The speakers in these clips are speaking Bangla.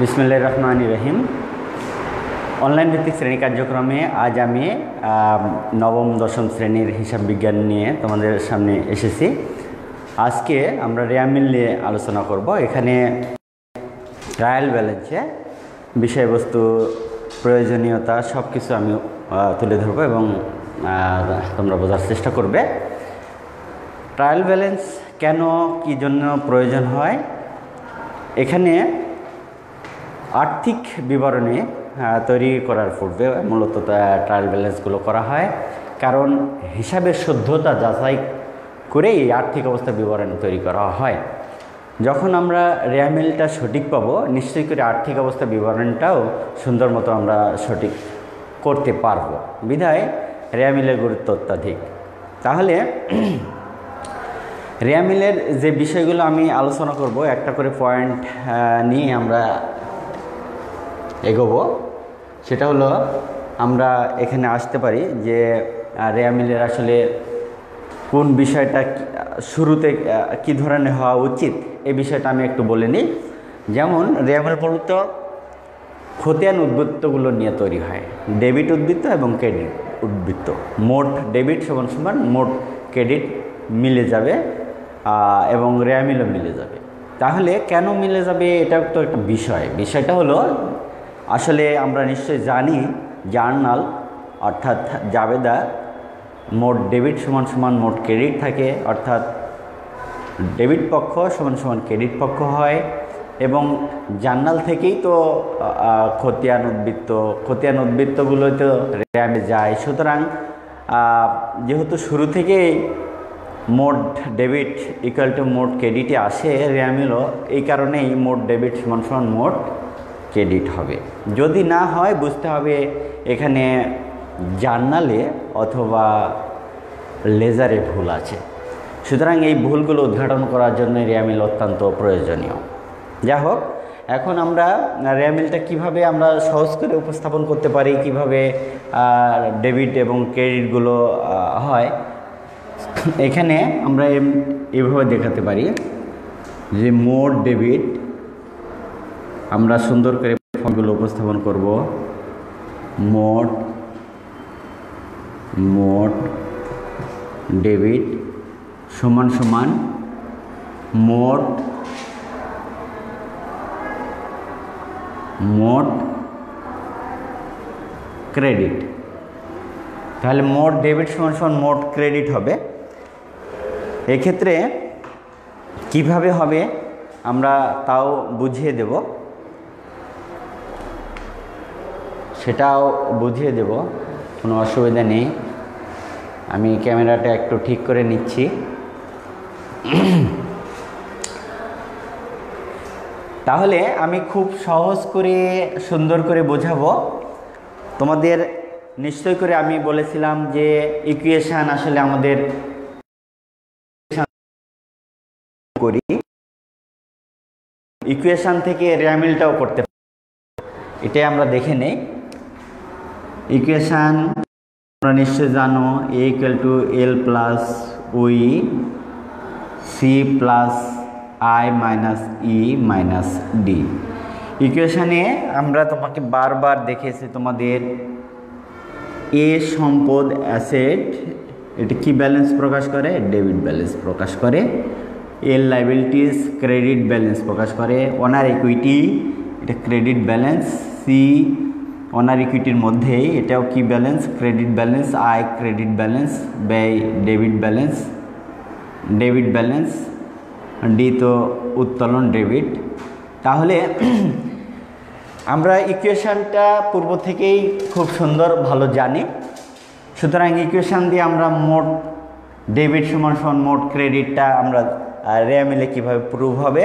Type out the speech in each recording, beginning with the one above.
বিসমুল্লাহ রহমান রহিম। অনলাইন ভিত্তিক শ্রেণি কার্যক্রমে আজ আমি নবম, দশম শ্রেণির হিসাব বিজ্ঞান নিয়ে তোমাদের সামনে এসেছি। আজকে আমরা রেয়ামিল নিয়ে আলোচনা করব। এখানে ট্রায়াল ব্যালেন্সে বিষয়বস্তু, প্রয়োজনীয়তা সব কিছু আমি তুলে ধরবো এবং তোমরা বোঝার চেষ্টা করবে। ট্রায়াল ব্যালেন্স কেন, কী জন্য প্রয়োজন হয়? এখানে আর্থিক বিবরণী তৈরি করার পূর্বে মূলত ট্রায়াল ব্যালেন্সগুলো করা হয়। কারণ হিসাবের শুদ্ধতা যাচাই করেই আর্থিক অবস্থা বিবরণ তৈরি করা হয়। যখন আমরা রেয়ামিলটা সঠিক পাবো, নিশ্চয়ই করে আর্থিক অবস্থা বিবরণটাও সুন্দর মতো আমরা সঠিক করতে পারব। বিধায় রেয়ামিলের গুরুত্ব অত্যাধিক। তাহলে রেয়ামিলের যে বিষয়গুলো আমি আলোচনা করব, একটা করে পয়েন্ট নিয়ে আমরা এগোবো। সেটা হলো আমরা এখানে আসতে পারি যে রেয়ামিলের আসলে কোন বিষয়টা শুরুতে কি ধরনের হওয়া উচিত এ বিষয়টা আমি একটু বলে নিই। যেমন রেয়ামিল মূলত খতিয়ান উদ্বৃত্তগুলো নিয়ে তৈরি হয়, ডেবিট উদ্বৃত্ত এবং ক্রেডিট উদ্বৃত্ত। মোট ডেবিট সমান সমান মোট ক্রেডিট মিলে যাবে এবং রেয়ামিলও মিলে যাবে। তাহলে কেন মিলে যাবে, এটা তো একটা বিষয়। বিষয়টা হলো আসলে আমরা নিশ্চয়ই জানি জার্নাল, অর্থাৎ জাবেদা, মোট ডেবিট সমান সমান মোট ক্রেডিট থাকে, অর্থাৎ ডেবিট পক্ষ সমান সমান ক্রেডিট পক্ষ হয়, এবং জার্নাল থেকেই তো খতিয়ান উদ্বৃত্ত, খতিয়ান উদ্বৃত্তগুলো তো র্যামে যায়। সুতরাং যেহেতু শুরু থেকেই মোট ডেবিট ইকুয়াল টু মোট ক্রেডিটে আসে র্যামিলও এই কারণেই মোট ডেবিট সমান সমান মোট ক্রেডিট হবে। যদি না হয়, বুঝতে হবে এখানে জার্নালে অথবা লেজারে ভুল আছে। সুতরাং এই ভুলগুলো উদ্ঘাটন করার জন্য রেয়ামিল অত্যন্ত প্রয়োজনীয়। যা হোক, এখন আমরা রেয়ামিলটা কীভাবে আমরা সহজ করে উপস্থাপন করতে পারি, কীভাবে ডেবিট এবং ক্রেডিটগুলো হয়, এখানে আমরা এভাবে দেখাতে পারি যে মোট ডেবিট আমরা সুন্দর করে ফর্মগুলো উপস্থাপন করব। মোট মোট, ডেবিট, সমান সমান, মোট মোট, ক্রেডিট। তাহলে মোট ডেবিট, সমান সমান, মোট ক্রেডিট হবে। এক্ষেত্রে কীভাবে হবে আমরা তাও বুঝিয়ে দেব। সেটাও বুঝিয়ে দেব, কোনো অসুবিধা নেই। আমি ক্যামেরাটা একটু ঠিক করে নিচ্ছি। তাহলে আমি খুব সহজ করে, সুন্দর করে বোঝাবো। তোমাদের নিশ্চয় করে আমি বলেছিলাম যে ইকুয়েশান আসলে আমাদের করি। ইকুয়েশান থেকে রেয়ামিলটাও করতে। এটাই আমরা দেখে নেই। ইকুয়েশান তোমরা নিশ্চয় জানো A equal to L plus we C plus I minus E minus D ইকুয়েশানে আমরা তোমাকে বারবার দেখেছি তোমাদের এ সম্পদ অ্যাসেট এটা কি ব্যালেন্স প্রকাশ করে? ডেবিট ব্যালেন্স প্রকাশ করে। এল লাইবিলিটিস ক্রেডিট ব্যালেন্স প্রকাশ করে। ওনার ইকুইটি এটা ক্রেডিট ব্যালেন্স সি ওনার ইকুইটির মধ্যেই এটাও কি balance credit balance I credit balance ব্যয় debit balance debit balance D তো উত্তোলন ডেবিট তাহলে আমরা ইকুয়েশানটা পূর্ব থেকেই খুব সুন্দর, ভালো জানি। সুতরাং ইকুয়েশান দিয়ে আমরা মোট ডেবিট সমান সমান মোট ক্রেডিটটা আমরা রেয়া মিলে কীভাবে প্রুভ হবে?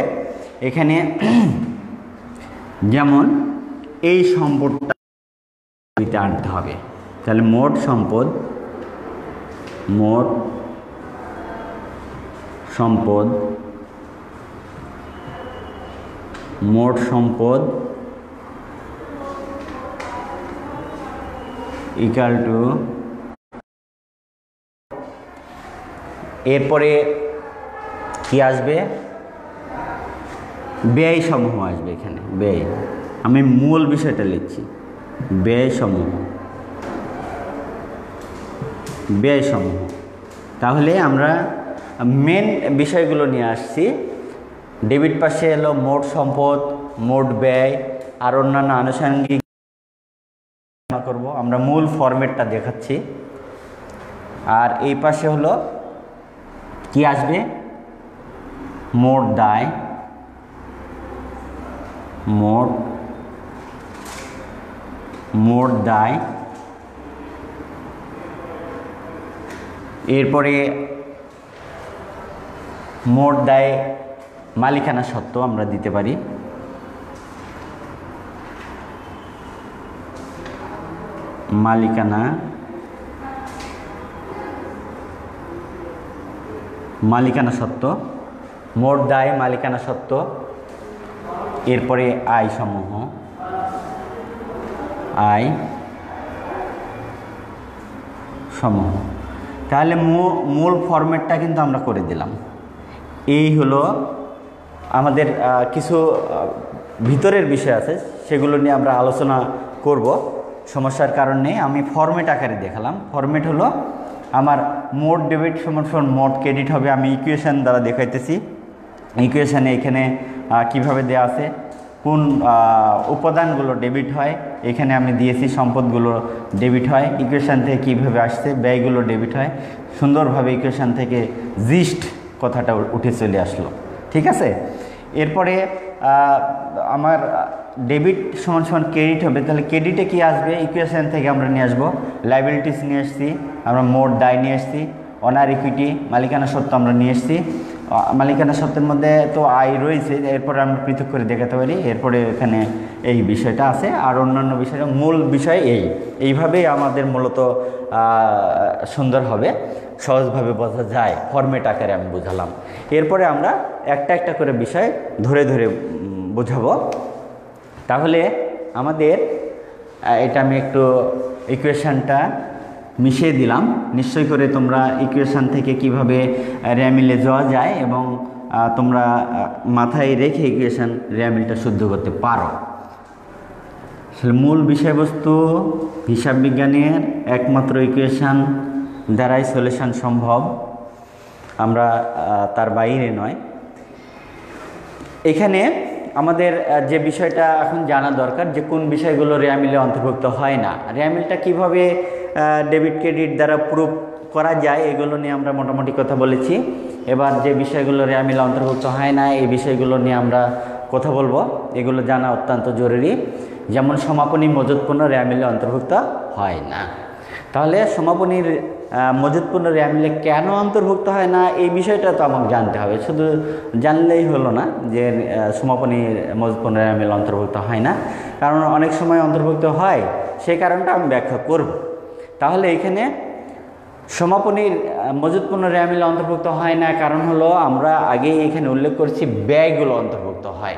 এখানে যেমন এই সম্পদটা দুইটা আনতে হবে। তাহলে মোট সম্পদ মোট সম্পদ মোট সম্পদ ইকাল টু এরপরে কি আসবে? ব্যয় সমূহ আসবে এখানে, ব্যয়। আমি মূল বিষয়টা লিখছি। ব্যয় সমূহ ব্যয় সমূহ তাহলে আমরা মেন বিষয়গুলো নিয়ে আসছি। ডেবিট পাশে এলো মোট সম্পদ, মোট ব্যয়, আর অন্যান্য আনুষঙ্গিক করব। আমরা মূল ফরম্যাটটা দেখাচ্ছি। আর এই পাশে হলো কি আসবে? মোট দায়। মোট মোট দায়। এরপরে মোট দায় মালিকানা সত্ত্ব আমরা দিতে পারি। মালিকানা মালিকানা সত্ত্ব। মোট দায় মালিকানা সত্ত্ব। এরপরে আয় সমূহ। আয় সমূহ। তাহলে মূল ফরম্যাটটা কিন্তু আমরা করে দিলাম। এই হলো আমাদের কিছু ভিতরের বিষয় আছে, সেগুলো নিয়ে আমরা আলোচনা করব। সমস্যার কারণে আমি ফরম্যাট আকারে দেখালাম। ফরম্যাট হলো আমার মোট ডেবিট সমান মোট ক্রেডিট হবে, আমি ইকুয়েশান দ্বারা দেখাইতেছি। ইকুয়েশানে এখানে কীভাবে দেওয়া আছে? কোন উপাদানগুলো ডেবিট হয়, এখানে আমি দিয়েছি সম্পদগুলো ডেবিট হয় ইকুয়েশান থেকে কীভাবে আসছে, ব্যয়গুলো ডেবিট হয়। সুন্দরভাবে ইকুয়েশান থেকে জিস্ট কথাটা উঠে চলে আসলো। ঠিক আছে? এরপরে আমার ডেবিট সমান সমান ক্রেডিট হবে, তাহলে ক্রেডিটে কি আসবে? ইকুয়েশন থেকে আমরা নিয়ে আসব। লাইবিলিটিস নিয়ে এসছি, আমরা মোট দায় নিয়ে এসছি। অনার ইকুইটি মালিকানা সত্ত্ব আমরা নিয়ে এসছি। মালিকানা সত্ত্বের মধ্যে তো আয় রয়েছে, এরপরে আমরা পৃথক করে দেখাতে পারি। এরপরে এখানে এই বিষয়টা আছে। আর অন্যান্য বিষয়টা মূল বিষয় এই। এইভাবেই আমাদের মূলত সুন্দর হবে। সহজভাবে বোঝা যায় ফর্মেট আকারে আমি বোঝালাম। এরপরে আমরা একটা একটা করে বিষয় ধরে ধরে বোঝাবো। তাহলে আমাদের এটা আমি একটু ইকুয়েশানটা মিশিয়ে দিলাম। নিশ্চয় করে তোমরা ইকুয়েশান থেকে কীভাবে র্যামিলে যাওয়া যায় এবং তোমরা মাথায় রেখে ইকুয়েশান র্যামিলটা শুদ্ধ করতে পারো। মূল বিষয়বস্তু হিসাব বিজ্ঞানের একমাত্র ইকুয়েশান দ্বারাই সলিউশন সম্ভব। আমরা তার বাইরে নয়। এখানে আমাদের যে বিষয়টা এখন জানা দরকার, যে কোন বিষয়গুলো রেয়ামিলে অন্তর্ভুক্ত হয় না। রেয়ামিলটা কীভাবে ডেবিট ক্রেডিট দ্বারা প্রুফ করা যায়, এগুলো নিয়ে আমরা মোটামুটি কথা বলেছি। এবার যে বিষয়গুলো রেয়ামিলে অন্তর্ভুক্ত হয় না, এই বিষয়গুলো নিয়ে আমরা কথা বলব। এগুলো জানা অত্যন্ত জরুরি। যেমন সমাপনী মজুতপূর্ণ রেয়ামিলে অন্তর্ভুক্ত হয় না। তাহলে সমাপনীর মজুদপূর্ণ র্যামিলে কেন অন্তর্ভুক্ত হয় না, এই বিষয়টা তো আমাকে জানতে হবে। শুধু জানলেই হলো না যে সমাপনীর মজুদপূর্ণ র্যামিল অন্তর্ভুক্ত হয় না। কারণ অনেক সময় অন্তর্ভুক্ত হয়, সেই কারণটা আমি ব্যাখ্যা করব। তাহলে এখানে সমাপনীর মজুদপূর্ণ র্যামিল অন্তর্ভুক্ত হয় না, কারণ হলো আমরা আগেই এখানে উল্লেখ করছি, ব্যয়গুলো অন্তর্ভুক্ত হয়।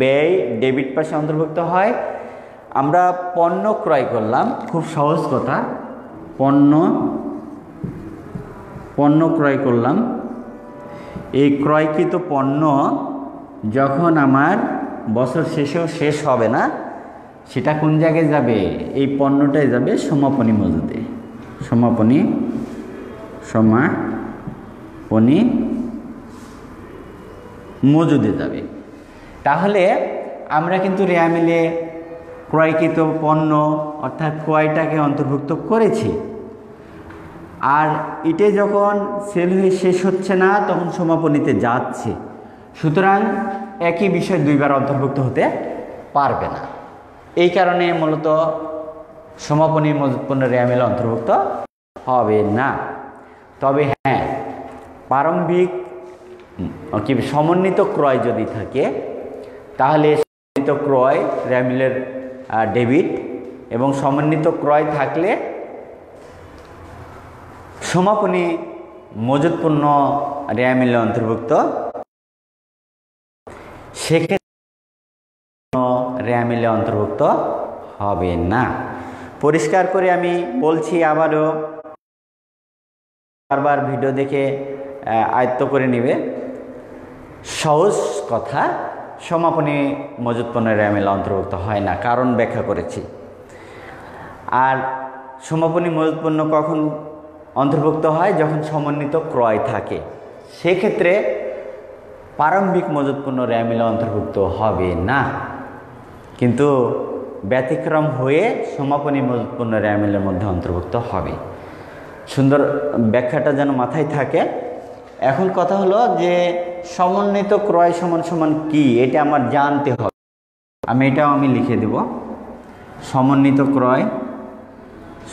ব্যয় ডেবিট পাশে অন্তর্ভুক্ত হয়। আমরা পণ্য ক্রয় করলাম, খুব সহজ কথা। পণ্য পণ্য ক্রয় করলাম। এই ক্রয়কৃত পণ্য যখন আমার বছর শেষেও শেষ হবে না, সেটা কোন জায়গায় যাবে? এই পণ্যটাই যাবে সমাপনী মজুদে সমাপনী সমাপনী মজুদে যাবে। তাহলে আমরা কিন্তু রেয়া মিলে ক্রয়কৃত পণ্য অর্থাৎ ক্রয়টাকে অন্তর্ভুক্ত করেছি। আর ইটে যখন সেল হয়ে শেষ হচ্ছে না, তখন সমাপনীতে যাচ্ছে। সুতরাং একই বিষয় দুইবার অন্তর্ভুক্ত হতে পারবে না। এই কারণে মূলত সমাপনী মজুত রেয়ামিল অন্তর্ভুক্ত হবে না। তবে হ্যাঁ প্রারম্ভিক কি সমন্বিত ক্রয় যদি থাকে, তাহলে সমন্বিত ক্রয় র্যামিলের ডেবিট এবং সমন্বিত ক্রয় থাকলে সমাপনী মজুতপূর্ণ রেয়ামিলে অন্তর্ভুক্ত। সেক্ষেত্রে রেয়ামিলে অন্তর্ভুক্ত হবে না। পরিষ্কার করে আমি বলছি, আবারও বারবার ভিডিও দেখে আয়ত্ত করে নেবে। সহজ কথা, সমাপনী মজুতপূর্ণ র্যামিল অন্তর্ভুক্ত হয় না, কারণ ব্যাখ্যা করেছি। আর সমাপনী মজুতপূর্ণ কখন অন্তর্ভুক্ত হয় যখন সমন্বিত ক্রয় থাকে। সেক্ষেত্রে প্রারম্ভিক মজুত পণ্য র্যামিল অন্তর্ভুক্ত হবে না। কিন্তু ব্যতিক্রম হয়ে সমাপনী মজুতপূর্ণ র্যামিলের মধ্যে অন্তর্ভুক্ত হবে। সুন্দর ব্যাখ্যাটা যেন মাথায় থাকে। এখন কথা হলো যে সমন্বিত ক্রয় সমান সমান কি, এটা আমার জানতে হবে। আমি এটাও আমি লিখে দেব। সমন্বিত ক্রয়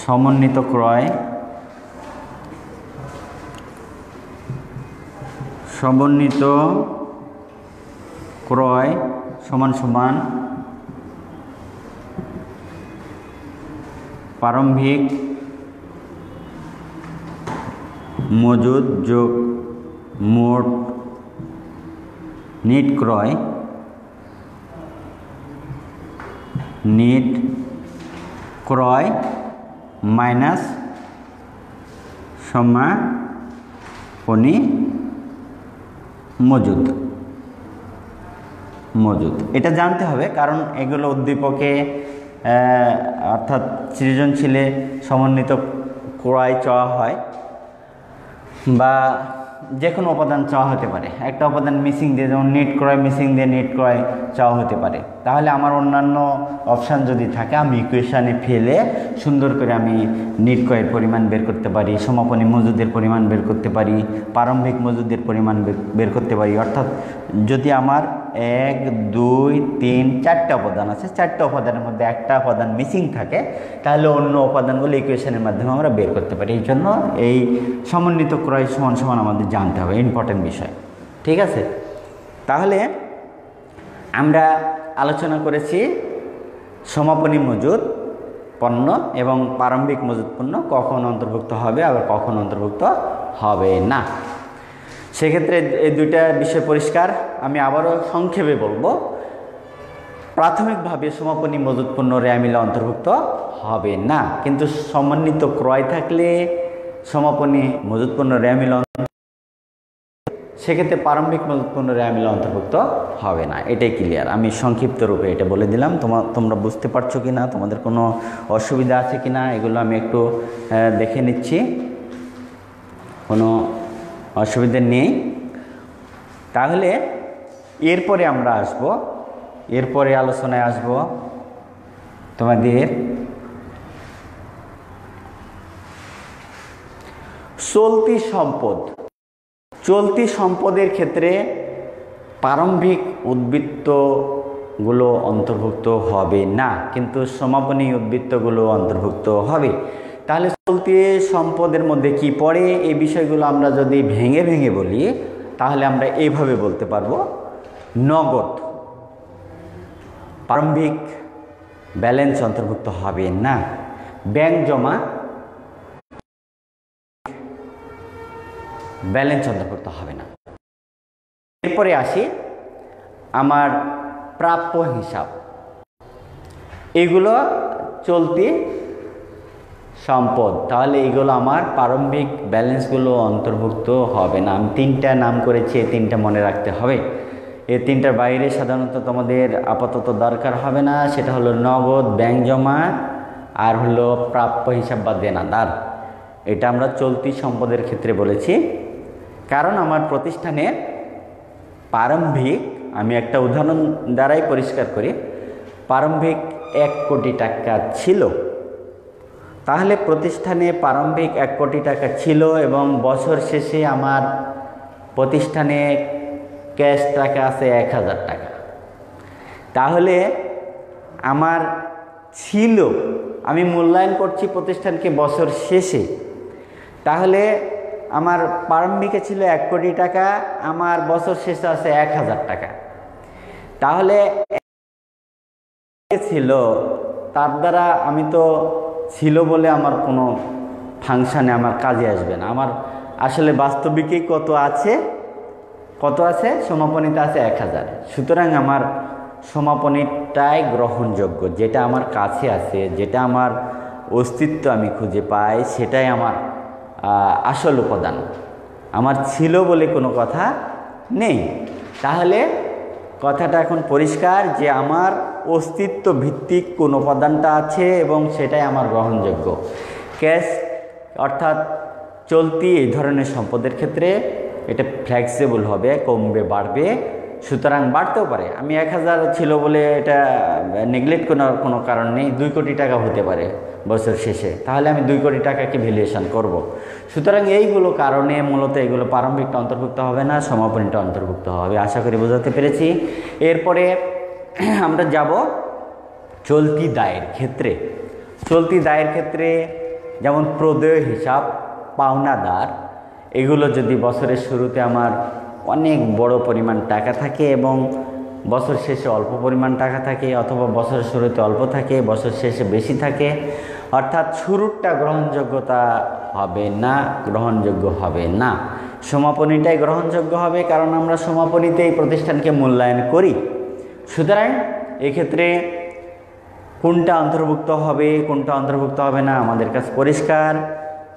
সমন্বিত ক্রয় সমন্বিত ক্রয় সমান সমান প্রারম্ভিক মজুদ যোগ মোট নিট ক্রয় নিট ক্রয় মাইনাস সমাপনী মজুদ। মজুদ। এটা জানতে হবে, কারণ এগুলো উদ্দীপকে অর্থাৎ সৃজনশীলে সমন্বিত ক্রয় চাওয়া হয় বা যে কোনো উপাদান চাওয়া হতে পারে। একটা উপাদান মিসিং দিয়ে যেমন নেট ক্রয় মিসিং দিয়ে নেট ক্রয় চাওয়া হতে পারে। তাহলে আমার অন্যান্য অপশান যদি থাকে, আমি ইকুয়েশানে ফেলে সুন্দর করে আমি নেট ক্রয়ের পরিমাণ বের করতে পারি, সমাপনী মজুদের পরিমাণ বের করতে পারি, প্রারম্ভিক মজুদের পরিমাণ বের করতে পারি, অর্থাৎ যদি আমার এক, দুই, তিন, চারটা উপাদান আছে, চারটা উপাদানের মধ্যে একটা উপাদান মিসিং থাকে, তাহলে অন্য উপাদানগুলো ইকুয়েশনের মাধ্যমে আমরা বের করতে পারি। এই জন্য এই সমন্বিত ক্রয় সমান সমান আমাদের জানতে হবে ইম্পর্টেন্ট বিষয়। ঠিক আছে? তাহলে আমরা আলোচনা করেছি সমাপনী মজুদ পণ্য এবং প্রারম্ভিক মজুদ পণ্য কখন অন্তর্ভুক্ত হবে, আবার কখন অন্তর্ভুক্ত হবে না। সেক্ষেত্রে এই দুইটা বিষয় পরিষ্কার। আমি আবারও সংক্ষেপে বলব, প্রাথমিকভাবে সমাপনী মজুত পণ্য র্যামিলে অন্তর্ভুক্ত হবে না। কিন্তু সমন্বিত ক্রয় থাকলে সমাপনী মজুত র্যামিল সেক্ষেত্রে প্রারম্ভিক মজুত পণ্য র্যামিল অন্তর্ভুক্ত হবে না। এটাই ক্লিয়ার আমি সংক্ষিপ্ত রূপে এটা বলে দিলাম। তোমার তোমরা বুঝতে পারছ কি না তোমাদের কোনো অসুবিধা আছে কি না এগুলো আমি একটু দেখে নিচ্ছি। কোনো অসুবিধে নেই। তাহলে এরপরে আমরা আসব, এরপরে আলোচনায় আসব তোমাদের। চলতি সম্পদ, চলতি সম্পদের ক্ষেত্রে প্রারম্ভিক উদ্বৃত্তগুলো অন্তর্ভুক্ত হবে না, কিন্তু সমাপনী উদ্বৃত্তগুলো অন্তর্ভুক্ত হবে। তাহলে চলতি সম্পদের মধ্যে কি পড়ে? এই বিষয়গুলো আমরা যদি ভেঙে ভেঙে বলি, তাহলে আমরা এইভাবে বলতে পারব। নগদ প্রারম্ভিক ব্যালেন্স অন্তর্ভুক্ত হবে না। ব্যাংক জমা ব্যালেন্স অন্তর্ভুক্ত হবে না। এরপরে আসি আমার প্রাপ্য হিসাব। এগুলো চলতি সম্পদ। তাহলে এইগুলো আমার প্রারম্ভিক ব্যালেন্সগুলো অন্তর্ভুক্ত হবে না। আমি তিনটা নাম করেছি, এই তিনটা মনে রাখতে হবে। এই তিনটার বাইরে সাধারণত তোমাদের আপাতত দরকার হবে না। সেটা হলো নগদ, ব্যাংক জমা আর হলো প্রাপ্য হিসাব বা দেনাদার। এটা আমরা চলতি সম্পদের ক্ষেত্রে বলেছি। কারণ আমার প্রতিষ্ঠানের প্রারম্ভিক, আমি একটা উদাহরণ দ্বারাই পরিষ্কার করি, প্রারম্ভিক এক কোটি টাকা ছিল। তাহলে প্রতিষ্ঠানে প্রারম্ভিক এক কোটি টাকা ছিল এবং বছর শেষে আমার প্রতিষ্ঠানে ক্যাশ টাকা আছে এক হাজার টাকা। তাহলে আমার ছিল, আমি মূল্যায়ন করছি প্রতিষ্ঠানকে বছর শেষে। তাহলে আমার প্রারম্ভিকে ছিল এক কোটি টাকা, আমার বছর শেষে আছে এক হাজার টাকা। তাহলে ছিল, তার দ্বারা আমি তো ছিল বলে আমার কোনো ফাংশানে আমার কাজে আসবে না। আমার আসলে বাস্তবিকই কত আছে? কত আছে? সমাপনীতে আছে এক হাজার। সুতরাং আমার সমাপনীটাই গ্রহণযোগ্য। যেটা আমার কাছে আছে, যেটা আমার অস্তিত্ব আমি খুঁজে পাই, সেটাই আমার আসল উপাদান। আমার ছিল বলে কোনো কথা নেই। তাহলে কথাটা এখন পরিষ্কার যে আমার অস্তিত্ব ভিত্তিক কোন উপাদানটা আছে এবং সেটাই আমার গ্রহণযোগ্য। ক্যাশ অর্থাৎ চলতি এই ধরনের সম্পদের ক্ষেত্রে এটা ফ্লেক্সিবল হবে, কমবে, বাড়বে, সুতরাং বাড়তেও পারে। আমি এক হাজার ছিল বলে এটা নেগলেক্ট করার কোনো কারণ নেই, দুই কোটি টাকা হতে পারে বছর শেষে। তাহলে আমি দুই কোটি টাকাকে ভ্যালুয়েশন করব। সুতরাং এইগুলো কারণে মূলত এগুলো প্রারম্ভিকটা অন্তর্ভুক্ত হবে না, সমাপনীটা অন্তর্ভুক্ত হবে, আশা করি বোঝাতে পেরেছি। এরপরে আমরা যাব চলতি দায়ের ক্ষেত্রে। চলতি দায়ের ক্ষেত্রে যেমন প্রদেয় হিসাব, পাওনাদার, এগুলো যদি বছরের শুরুতে আমার অনেক বড় পরিমাণ টাকা থাকে এবং বছর শেষে অল্প পরিমাণ টাকা থাকে অথবা বছরের শুরুতে অল্প থাকে, বছর শেষে বেশি থাকে, অর্থাৎ শুরুরটা গ্রহণযোগ্যতা হবে না, গ্রহণযোগ্য হবে না। সমাপনীটাই গ্রহণযোগ্য হবে কারণ আমরা সমাপনীতে এই প্রতিষ্ঠানকে মূল্যায়ন করি। সুতরাং এক্ষেত্রে কোনটা অন্তর্ভুক্ত হবে, কোনটা অন্তর্ভুক্ত হবে না, আমাদের কাছে পরিষ্কার।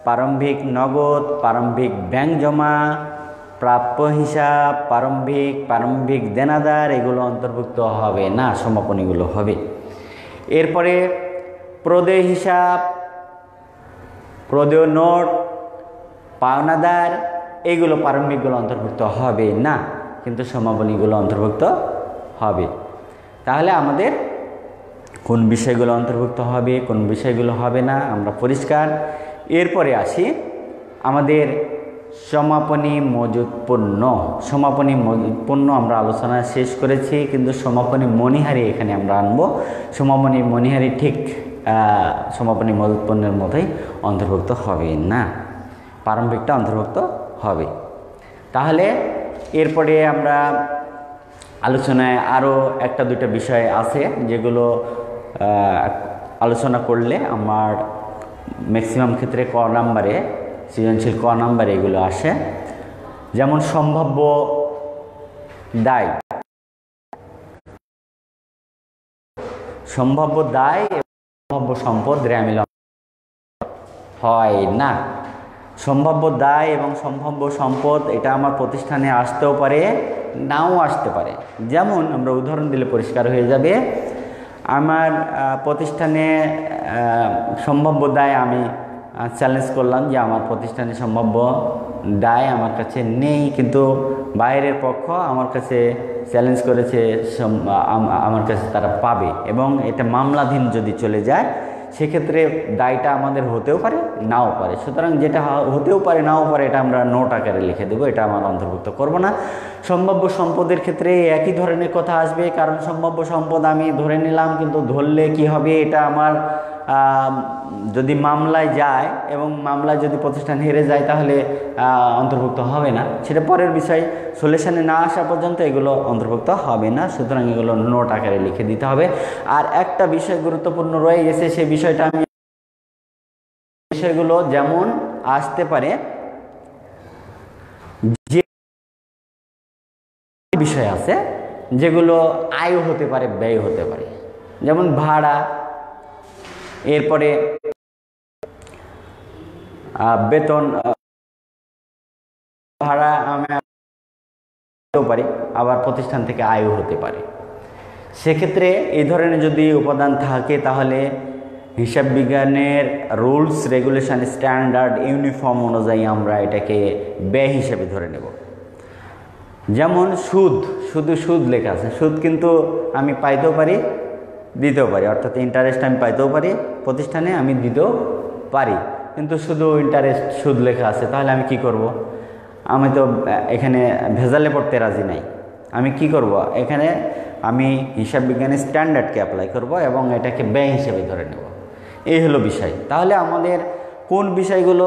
প্রারম্ভিক নগদ, প্রারম্ভিক ব্যাংক জমা, প্রাপ্য হিসাব, প্রারম্ভিক প্রারম্ভিক দেনাদার, এগুলো অন্তর্ভুক্ত হবে না, সমাপনীগুলো হবে। এরপরে প্রদেয় হিসাব, প্রদেয় নোট, পাওনাদার, এগুলো প্রারম্ভিকগুলো অন্তর্ভুক্ত হবে না, কিন্তু সমাপনীগুলো অন্তর্ভুক্ত হবে। তাহলে আমাদের কোন বিষয়গুলো অন্তর্ভুক্ত হবে, কোন বিষয়গুলো হবে না, আমরা পরিষ্কার। এরপরে আসি আমাদের সমাপনী মজুদ পণ্য সমাপনী মজুদ পণ্য আমরা আলোচনা শেষ করেছি, কিন্তু সমাপনী মণিহারি এখানে আমরা আনব। সমাপনী মণিহারি ঠিক সমাপনী মজুদ পণ্যের মধ্যেই অন্তর্ভুক্ত হবে না। প্রারম্ভিকটা অন্তর্ভুক্ত হবে। তাহলে এরপরে আমরা আলোচনায় আরও একটা, দুইটা বিষয় আছে যেগুলো আলোচনা করলে আমার ম্যাক্সিমাম ক্ষেত্রে ক নাম্বারে, সৃজনশীল ক নাম্বারে এগুলো আসে। যেমন সম্ভাব্য দায়। সম্ভাব্য দায় সম্ভাব্য সম্পদ র্যামিল হয় না। সম্ভাব্য দায় এবং সম্ভাব্য সম্পদ এটা আমার প্রতিষ্ঠানে আসতেও পারে, নাও আসতে পারে। যেমন আমরা উদাহরণ দিলে পরিষ্কার হয়ে যাবে, আমার প্রতিষ্ঠানে সম্ভাব্য দায় আমি চ্যালেঞ্জ করলাম যে আমার প্রতিষ্ঠানে সম্ভাব্য দায় আমার কাছে নেই, কিন্তু বাইরের পক্ষ আমার কাছে চ্যালেঞ্জ করেছে আমার কাছে তারা পাবে এবং এটা মামলাধীন যদি চলে যায় সেক্ষেত্রে দায়টা আমাদের হতেও পারে, নাও পারে। সুতরাং যেটা হতেও পারে, নাও পারে, এটা আমরা নোট আকারে লিখে দেবো, এটা আমার অন্তর্ভুক্ত করব না। সম্ভাব্য সম্পদের ক্ষেত্রে একই ধরনের কথা আসবে, কারণ সম্ভাব্য সম্পদ আমি ধরে নিলাম, কিন্তু ধরলে কি হবে, এটা আমার যদি মামলায় যায় এবং মামলায় যদি প্রতিষ্ঠান হেরে যায় তাহলে অন্তর্ভুক্ত হবে না। সেটা পরের বিষয়। সলিউশনে না আসা পর্যন্ত এগুলো অন্তর্ভুক্ত হবে না। সুতরাং এগুলো নোট আকারে লিখে দিতে হবে। আর একটা বিষয় গুরুত্বপূর্ণ রয়ে গেছে সেই বিষয়টা আমি বিষয়গুলো যেমন আসতে পারে, যে বিষয় আছে, যেগুলো আয় হতে পারে, ব্যয় হতে পারে। যেমন ভাড়া এরপরে বেতন ভাড়া আমি পারি, আবার প্রতিষ্ঠান থেকে আয়ও হতে পারে। সেক্ষেত্রে এই ধরনের যদি উপাদান থাকে, তাহলে হিসাব বিজ্ঞানের রুলস, রেগুলেশন, স্ট্যান্ডার্ড, ইউনিফর্ম অনুযায়ী আমরা এটাকে ব্যয় হিসেবে ধরে নেব। যেমন সুদ, শুধু সুদ লেখা আছে। সুদ কিন্তু আমি পাইতেও পারি দিতেও পারি, অর্থাৎ ইন্টারেস্ট আমি পাইতেও পারি, প্রতিষ্ঠানে আমি দিতেও পারি। কিন্তু শুধু ইন্টারেস্ট সুদ লেখা আছে, তাহলে আমি কি করব। আমি তো এখানে ভেজালে পড়তে রাজি নাই। আমি কি করব? এখানে আমি হিসাব বিজ্ঞানের স্ট্যান্ডার্ডকে অ্যাপ্লাই করব এবং এটাকে ব্যয় হিসেবে ধরে নেব। এই হলো বিষয়। তাহলে আমাদের কোন বিষয়গুলো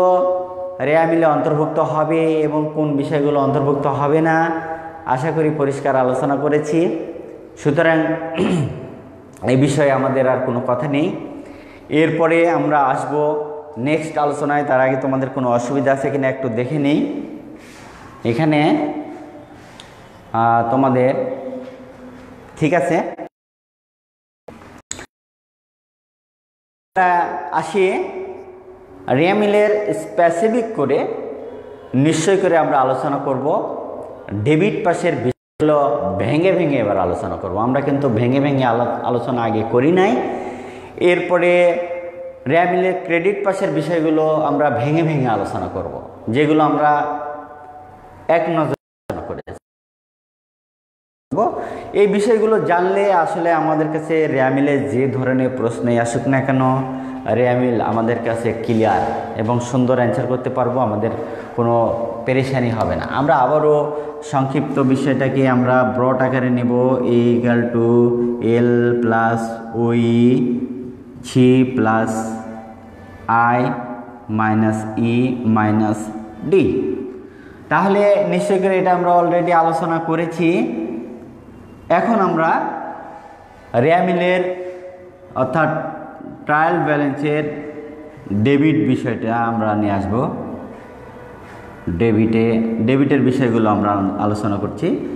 রেয়া মিলে অন্তর্ভুক্ত হবে এবং কোন বিষয়গুলো অন্তর্ভুক্ত হবে না, আশা করি পরিষ্কার আলোচনা করেছি। সুতরাং এই বিষয়ে আমাদের আর কোনো কথা নেই। এরপরে আমরা আসব নেক্সট আলোচনায়। তার আগে তোমাদের কোনো অসুবিধা আছে কিনা একটু দেখে নেই। এখানে তোমাদের, ঠিক আছে? আসি রেমিলের স্পেসিফিক করে, নিশ্চয় করে আমরা আলোচনা করব। ডেবিট পাশের হলো ভেঙে ভেঙে এবার আলোচনা করব। আমরা কিন্তু ভেঙে ভেঙে আলো- আলোচনা আগে করি নাই। এরপরে র্যামিলের ক্রেডিট পাসের বিষয়গুলো আমরা ভেঙে ভেঙে আলোচনা করব, যেগুলো আমরা এক নজর আলোচনা করেছি এই বিষয়গুলো জানলে আসলে আমাদের কাছে র্যামিলে যে ধরনের প্রশ্নই আসুক না কেন র্যামিল আমাদের কাছে ক্লিয়ার এবং সুন্দর অ্যান্সার করতে পারব। আমাদের কোনো পেরেশানি হবে না। আমরা আবারও সংক্ষিপ্ত বিষয়টাকে আমরা ব্রড আকারে নেব। ইকাল টু এল প্লাস ওই C plus I minus E minus D তাহলে নিশ্চয় করে এটা আমরা অলরেডি আলোচনা করেছি। এখন আমরা র্যামিলের অর্থাৎ ট্রায়াল ব্যালেন্সের ডেবিট বিষয়টা আমরা নিয়ে আসব। ডেবিটে, ডেবিটের বিষয়গুলো আমরা আলোচনা করছি।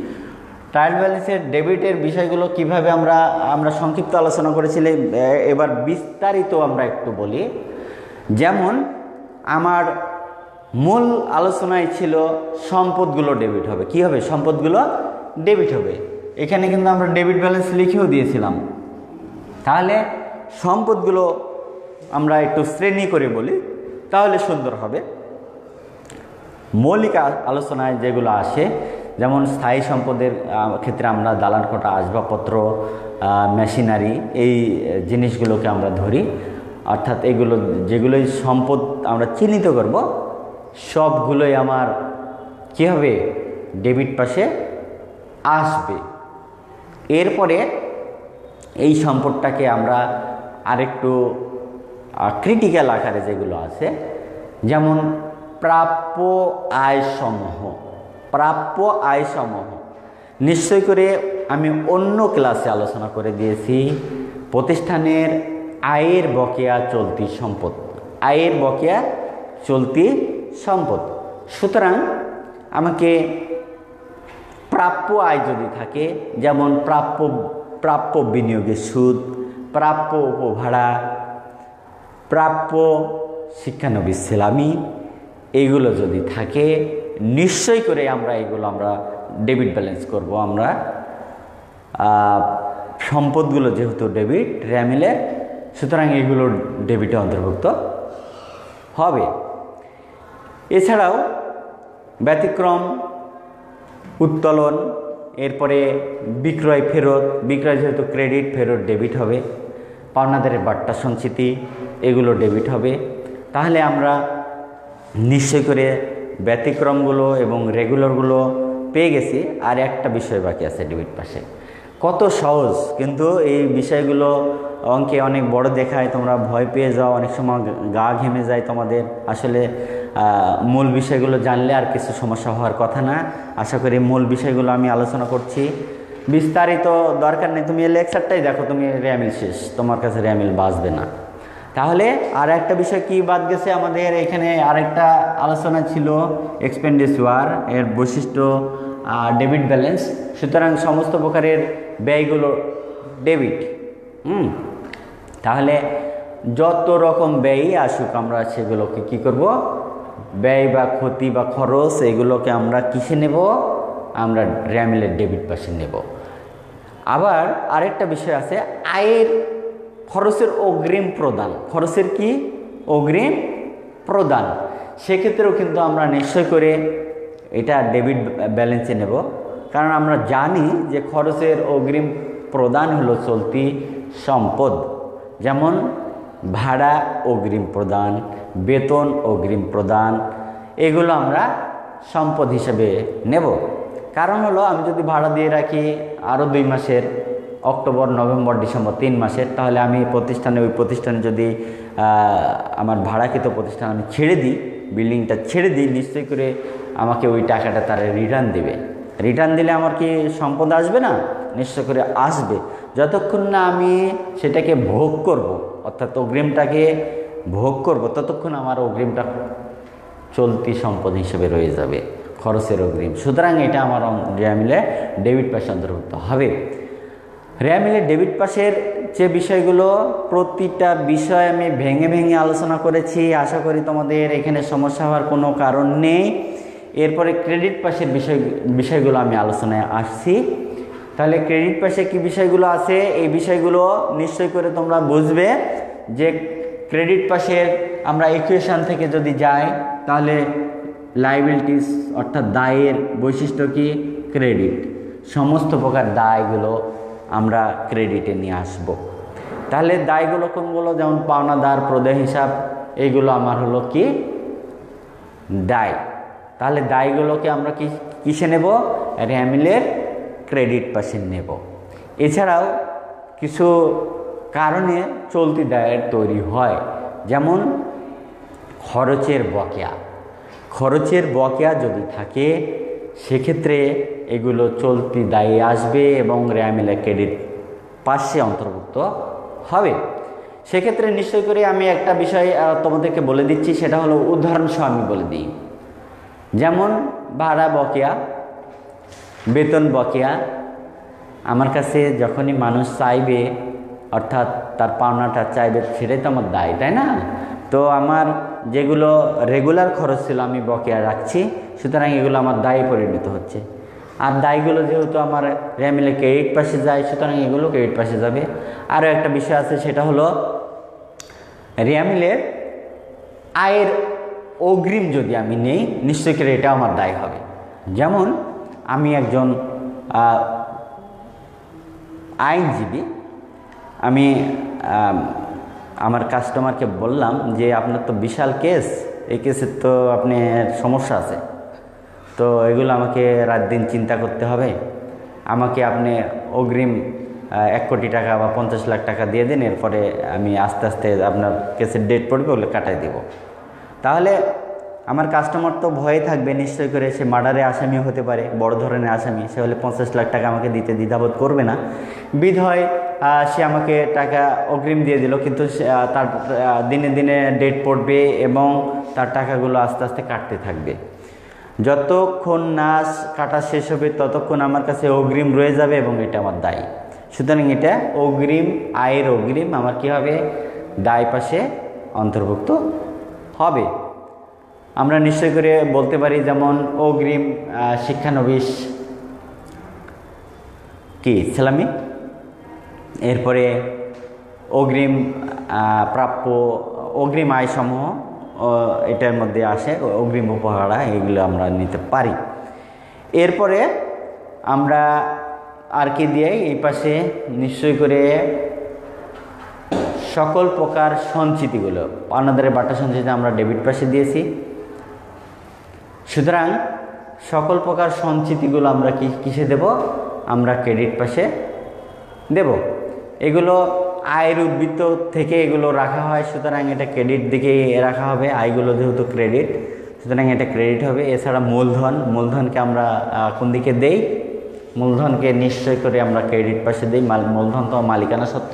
ট্রায়াল ব্যালেন্সের ডেবিটের বিষয়গুলো কীভাবে আমরা আমরা সংক্ষিপ্ত আলোচনা করেছিলাম এবার বিস্তারিত আমরা একটু বলি। যেমন, আমার মূল আলোচনায় ছিল সম্পদগুলো ডেবিট হবে। কি হবে? সম্পদগুলো ডেবিট হবে। এখানে কিন্তু আমরা ডেবিট ব্যালেন্স লিখেও দিয়েছিলাম। তাহলে সম্পদগুলো আমরা একটু শ্রেণি করে বলি, তাহলে সুন্দর হবে। মৌলিক আলোচনায় যেগুলো আসে, যেমন স্থায়ী সম্পদের ক্ষেত্রে আমরা দালান কোটা, আসবাবপত্র মেশিনারি এই জিনিসগুলোকে আমরা ধরি। অর্থাৎ এগুলো, যেগুলোই সম্পদ আমরা চিহ্নিত করব, সবগুলোই আমার কী হবে ডেবিট পাশে আসবে। এরপরে এই সম্পদটাকে আমরা আরেকটু ক্রিটিক্যাল আকারে যেগুলো আছে, যেমন প্রাপ্য আয়সমূহ প্রাপ্য আয়সমূহ। নিশ্চয় করে আমি অন্য ক্লাসে আলোচনা করে দিয়েছি, প্রতিষ্ঠানের আয়ের বকেয়া চলতি সম্পদ। আয়ের বকেয়া চলতি সম্পদ। সুতরাং আমাকে প্রাপ্য আয় যদি থাকে, যেমন প্রাপ্য প্রাপ্য বিনিয়োগের সুদ, প্রাপ্য উপভাড়া, প্রাপ্য শিক্ষানবিশ সেলামি এইগুলো যদি থাকে, নিশ্চয় করে আমরা এগুলো আমরা ডেবিট ব্যালেন্স করব আমরা। সম্পদগুলো যেহেতু ডেবিট র্যামিলের সুতরাং এগুলো ডেবিটে অন্তর্ভুক্ত হবে। এছাড়াও ব্যতিক্রম, উত্তোলন, এরপরে বিক্রয় ফেরত, বিক্রয় যেহেতু ক্রেডিট ফেরত ডেবিট হবে, পাওনাদারের বার্তা সঞ্চিতি, এগুলো ডেবিট হবে। তাহলে আমরা নিশ্চয় করে ব্যতিক্রমগুলো এবং রেগুলারগুলো পেয়ে গেছি। আর একটা বিষয় বাকি আছে ডেবিট পাশে। কত সহজ, কিন্তু এই বিষয়গুলো অঙ্কে অনেক বড় দেখায়, তোমরা ভয় পেয়ে যাও, অনেক সময় গা ঘেমে যায় তোমাদের। আসলে মূল বিষয়গুলো জানলে আর কিছু সমস্যা হওয়ার কথা না। আশা করি মূল বিষয়গুলো আমি আলোচনা করছি। বিস্তারিত দরকার নেই, তুমি লেকচারটাই দেখো, তুমি র্যামিল শেষ, তোমার কাছে র্যামিল বাঁচবে না। তাহলে আর একটা বিষয় কি বাদ গেছে? আমাদের এখানে আরেকটা আলোচনা ছিল এক্সপেন্ডিচার এর বৈশিষ্ট্য ডেবিট ব্যালেন্স সুতরাং সমস্ত প্রকারের ব্যয়গুলো ডেবিট হুম? তাহলে যত রকম ব্যয় আসুক আমরা সেগুলোকে কি করব? ব্যয় বা ক্ষতি বা খরচ এগুলোকে আমরা কিসে নেব? আমরা র্যামিলের ডেবিট পাশে নেব। আবার আরেকটা বিষয় আছে, আয়ের খরচের অগ্রিম প্রদান। খরচের কি? অগ্রিম প্রদান। সেক্ষেত্রেও কিন্তু আমরা নিশ্চয় করে এটা ডেবিট ব্যালেন্সে নেব। কারণ আমরা জানি যে খরচের অগ্রিম প্রদান হলো চলতি সম্পদ। যেমন ভাড়া অগ্রিম প্রদান, বেতন অগ্রিম প্রদান, এগুলো আমরা সম্পদ হিসেবে নেব। কারণ হলো আমি যদি ভাড়া দিয়ে রাখি আরও দুই মাসের অক্টোবর, নভেম্বর, ডিসেম্বর তিন মাসের তাহলে আমি প্রতিষ্ঠানে, ওই প্রতিষ্ঠানে যদি আমার ভাড়াকৃত প্রতিষ্ঠান আমি ছেড়ে দিই, বিল্ডিংটা ছেড়ে দিই নিশ্চয়ই করে আমাকে ওই টাকাটা তারা রিটার্ন দেবে। রিটার্ন দিলে আমার কি সম্পদ আসবে না? নিশ্চয় করে আসবে। যতক্ষণ না আমি সেটাকে ভোগ করব, অর্থাৎ অগ্রিমটাকে ভোগ করব, ততক্ষণ আমার অগ্রিমটা চলতি সম্পদ হিসেবে রয়ে যাবে, খরচের অগ্রিম। সুতরাং এটা আমার র্যামিলে ডেবিট পাশে অন্তর্ভুক্ত হবে। র্যামিলে ডেবিট পাশের যে বিষয়গুলো, প্রতিটা বিষয় আমি ভেঙে ভেঙে আলোচনা করেছি। আশা করি তোমাদের এখানে সমস্যা হওয়ার কোনো কারণ নেই। এরপরে ক্রেডিট পাশের বিষয়, বিষয়গুলো আমি আলোচনায় আসছি। তাহলে ক্রেডিট পাশে কি বিষয়গুলো আছে? এই বিষয়গুলো নিশ্চয় করে তোমরা বুঝবে যে ক্রেডিট পাশের আমরা ইকুয়েশান থেকে যদি যাই, তাহলে লাইবিলিটিস অর্থাৎ দায়ের বৈশিষ্ট্য কি? ক্রেডিট সমস্ত প্রকার দায়গুলো আমরা ক্রেডিটে নিয়ে আসব। তাহলে দায়গুলো কোনগুলো? যেমন পাওনাদার, প্রদেয় হিসাব এইগুলো আমার হলো কি? দায়। তাহলে দায়গুলোকে আমরা কি, কিসে নেব? র্যামিলের ক্রেডিট পাশে নেব। এছাড়াও কিছু কারণে চলতি দায়ের তৈরি হয়। যেমন খরচের বকেয়া। খরচের বকেয়া যদি থাকে সেক্ষেত্রে এগুলো চলতি দায়ে আসবে এবং র্যামিলা ক্রেডিট পাশে অন্তর্ভুক্ত হবে। সেক্ষেত্রে নিশ্চয় করে আমি একটা বিষয় তোমাদেরকে বলে দিচ্ছি, সেটা হলো উদাহরণসহ আমি বলে দিই। যেমন ভাড়া বকেয়া, বেতন বকেয়া, আমার কাছে যখনই মানুষ চাইবে, অর্থাৎ তার পাওনাটা চাইবে, সেটাই তো আমার দায়, তাই না? তো আমার যেগুলো রেগুলার খরচ ছিল আমি বকেয়া রাখছি, সুতরাং এগুলো আমার দায়ে পরিণত হচ্ছে। আর দায়গুলো যেহেতু আমার র্যামিলে ক্রেডিট পাশে যায়, সুতরাং এগুলো ক্রেডিট পাশে যাবে। আরও একটা বিষয় আছে, সেটা হলো র্যামিলের আয়ের অগ্রিম যদি আমি নেই, নিশ্চয় করে এটা আমার দায় হবে। যেমন আমি একজন আইনজীবী, আমি আমার কাস্টমারকে বললাম যে, আপনার তো বিশাল কেস এই কেসের তো আপনার সমস্যা আছে। তো এগুলো আমাকে রাত দিন চিন্তা করতে হবে। আমাকে আপনি অগ্রিম এক কোটি টাকা বা পঞ্চাশ লাখ টাকা দিয়ে দিন, এরপরে আমি আস্তে আস্তে আপনার কেসের ডেট পড়বে, ওগুলো কাটাই দেব। তাহলে আমার কাস্টমার তো ভয়ে থাকবে, নিশ্চয় করে সে মার্ডারে আসামি হতে পারে, বড় ধরনের আসামি, সে হলে পঞ্চাশ লাখ টাকা আমাকে দিতে দ্বিধাবোধ করবে না। বিধয় সে আমাকে টাকা অগ্রিম দিয়ে দিল, কিন্তু তার দিনে দিনে ডেট পড়বে এবং তার টাকাগুলো আস্তে আস্তে কাটতে থাকবে। যতক্ষণ নাচ কাটা শেষ হবে, ততক্ষণ আমার কাছে অগ্রিম রয়ে যাবে এবং এটা আমার দায়ী। সুতরাং এটা অগ্রিম, আয়ের অগ্রিম, আমার কি হবে দায় পাশে অন্তর্ভুক্ত হবে? আমরা নিশ্চয় করে বলতে পারি যেমন অগ্রিম শিক্ষানবিশ কি, সালামি? এরপরে অগ্রিম প্রাপ্য অগ্রিম আয়সমূহ এটার মধ্যে আসে, অগ্রিম উপহারা, এগুলো আমরা নিতে পারি। এরপরে আমরা আর কি দিয়ে এই পাশে নিশ্চয় করে সকল প্রকার সঞ্চিতিগুলো অনাদারের বাটা সঞ্চিতি আমরা ডেবিট পাশে দিয়েছি। সুতরাং সকল প্রকার সঞ্চিতিগুলো আমরা কি, কিসে দেব? আমরা ক্রেডিট পাশে দেব। এগুলো আয়ের উদ্বৃত্ত থেকে এগুলো রাখা হয়, সুতরাং এটা ক্রেডিট দিকে রাখা হবে, আয়গুলো যেহেতু ক্রেডিট সুতরাং এটা ক্রেডিট হবে। এছাড়া মূলধন, মূলধনকে আমরা কোন দিকে দেই? মূলধনকে নিশ্চয় করে আমরা ক্রেডিট পাশে দিই। মাল, মূলধন তো মালিকানা সত্ত্ব।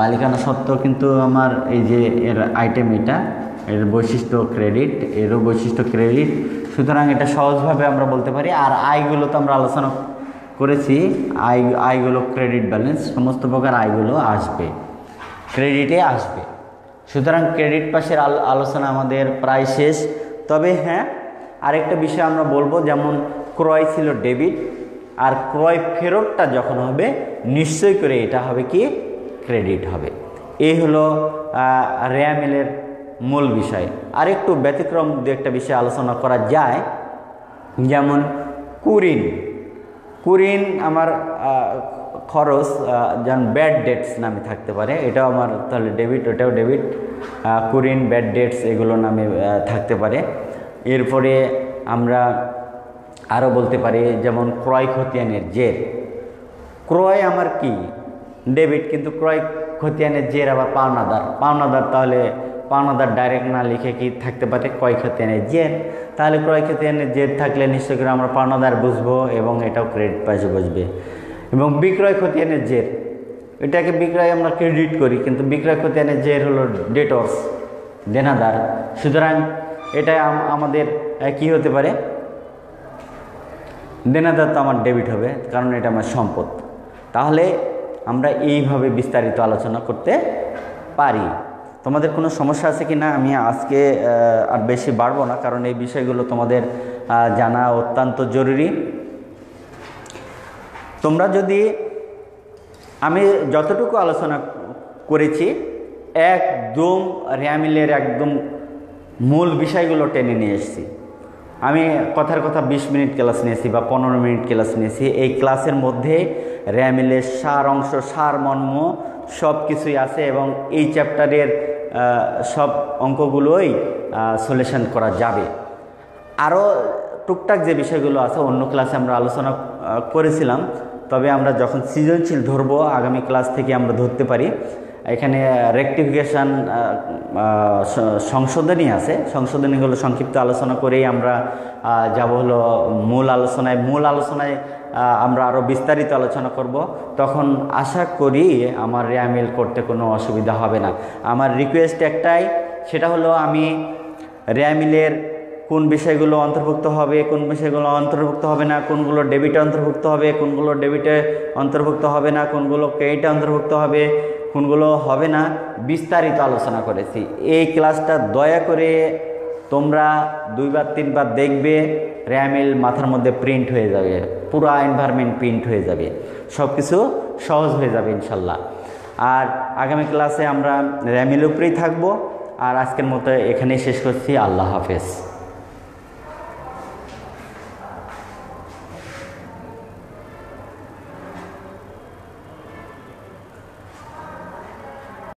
মালিকানা সত্ত্ব কিন্তু আমার এই যে এর আইটেম এটা, এর বৈশিষ্ট্য ক্রেডিট এরও বৈশিষ্ট্য ক্রেডিট সুতরাং এটা সহজভাবে আমরা বলতে পারি। আর আয়গুলো তো আমরা আলোচনা করেছি আয় আয়গুলো ক্রেডিট ব্যালেন্স সমস্ত প্রকার আয়গুলো আসবে। ক্রেডিটে আসবে। সুতরাং ক্রেডিট পাশের আলোচনা আমাদের প্রায় শেষ। তবে হ্যাঁ আরেকটা বিষয় আমরা বলব, যেমন ক্রয় ছিল ডেবিট আর ক্রয় ফেরতটা যখন হবে, নিশ্চয় করে এটা হবে কি? ক্রেডিট হবে। এই হলো রেয়ামিলের মূল বিষয়। আরেকটু ব্যতিক্রম দু একটা বিষয়ে আলোচনা করা যায়। যেমন কুরিন। কুরিন আমার খরচ যেমন ব্যাড ডেটস নামে থাকতে পারে, এটাও আমার তাহলে ডেবিট ওটাও ডেবিট কুরিন ব্যাড ডেটস এগুলো নামে থাকতে পারে। এরপরে আমরা আরও বলতে পারি, যেমন ক্রয় খতিয়ানের জের। ক্রয় আমার কি? ডেবিট কিন্তু ক্রয় খতিয়ানের জের আবার পাওনাদার। পাওনাদার তাহলে পাওনাদার ডাইরেক্ট না লিখে কি থাকতে পারে? ক্রয় খতিয়ানের জের তাহলে ক্রয় খতিয়ানের জের থাকলে নিশ্চয় করে আমরা পাওনাদার বুঝব এবং এটাও ক্রেডিট পাশে বুঝবে এবং বিক্রয় খতিয়ানের জের এটাকে বিক্রয় আমরা ক্রেডিট করি, কিন্তু বিক্রয় খতিয়ানের জের হলো ডেটর্স দেনাদার। সুতরাং এটা আমাদের কি হতে পারে? দেনাদার তো আমার ডেবিট হবে, কারণ এটা আমার সম্পদ। তাহলে আমরা এইভাবে বিস্তারিত আলোচনা করতে পারি। তোমাদের কোনো সমস্যা আছে কি না আমি আজকে আর বেশি বাড়বো না, কারণ এই বিষয়গুলো তোমাদের জানা অত্যন্ত জরুরি। তোমরা যদি, আমি যতটুকু আলোচনা করেছি একদম র্যামিলের একদম মূল বিষয়গুলো টেনে নিয়ে এসেছি। আমি কথার কথা বিশ মিনিট ক্লাস নিয়েছি বা পনেরো মিনিট ক্লাস নিয়েছি। এই ক্লাসের মধ্যে র্যামিলের সার অংশ, সার মর্ম সব কিছুই আছে এবং এই চ্যাপ্টারের সব অঙ্কগুলোই সলিউশন করা যাবে। আরও টুকটাক যে বিষয়গুলো আছে, অন্য ক্লাসে আমরা আলোচনা করেছিলাম, তবে আমরা যখন সৃজনশীল ধরবো, আগামী ক্লাস থেকে আমরা ধরতে পারি। এখানে রেকটিফিকেশান সংশোধনী আছে। সংশোধনীগুলো সংক্ষিপ্ত আলোচনা করেই আমরা যাব হলো মূল আলোচনায়। মূল আলোচনায় আমরা আরও বিস্তারিত আলোচনা করব। তখন আশা করি আমার র্যামিল করতে কোনো অসুবিধা হবে না। আমার রিকোয়েস্ট একটাই, সেটা হলো আমি র্যামিলের কোন বিষয়গুলো অন্তর্ভুক্ত হবে, কোন বিষয়গুলো অন্তর্ভুক্ত হবে না, কোনগুলো ডেবিটে অন্তর্ভুক্ত হবে, কোনগুলো ডেবিটে অন্তর্ভুক্ত হবে না, কোনগুলো ক্রেডিটে অন্তর্ভুক্ত হবে, কোনগুলো হবে না, বিস্তারিত আলোচনা করেছি। এই ক্লাসটা দয়া করে তোমরা দুইবার, তিনবার দেখবে র্যামিল মাথার মধ্যে প্রিন্ট হয়ে যাবে। পুরো এনভায়রনমেন্ট প্রিন্ট হয়ে যাবে। সব কিছু সহজ হয়ে যাবে ইনশাল্লাহ। আর আগামী ক্লাসে আমরা র্যামের উপরেই থাকব। আর আজকের মতো এখানেই শেষ করছি। আল্লাহ হাফেজ।